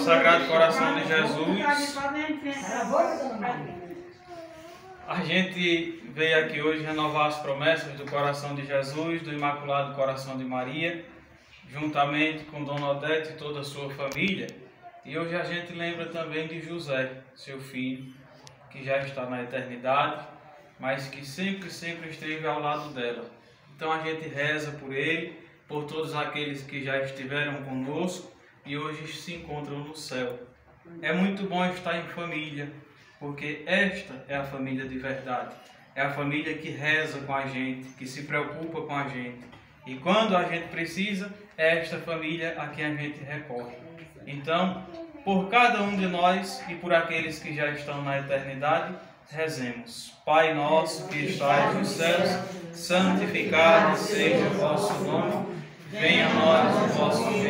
Sagrado Coração de Jesus, a gente veio aqui hoje renovar as promessas do Coração de Jesus, do Imaculado Coração de Maria, juntamente com Dona Odete e toda a sua família. E hoje a gente lembra também de José, seu filho, que já está na eternidade, mas que sempre, sempre esteve ao lado dela. Então a gente reza por ele, por todos aqueles que já estiveram conosco e hoje se encontram no céu. É muito bom estar em família, porque esta é a família de verdade. É a família que reza com a gente, que se preocupa com a gente. E quando a gente precisa, é esta família a quem a gente recorre. Então, por cada um de nós e por aqueles que já estão na eternidade, rezemos. Pai nosso que estais nos céus, santificado seja o vosso nome, venha a nós o vosso reino,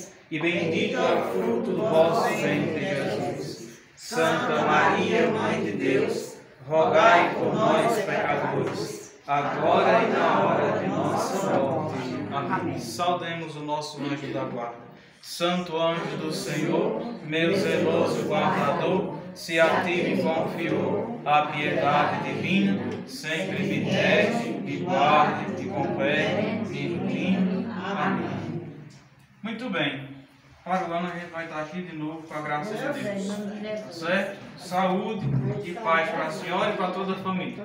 e bendito é o fruto do vosso ventre, Jesus. Santa Maria, Mãe de Deus, rogai por nós, pecadores, agora e na hora de nossa morte. Amém. Saudemos o nosso anjo da guarda. Santo anjo do Senhor, meu zeloso guardador, se a ti me confiou a piedade divina, sempre me teste, Muito bem. Para o ano a gente vai estar aqui de novo com a graça de Deus. Certo? Saúde e paz para a senhora e para toda a família.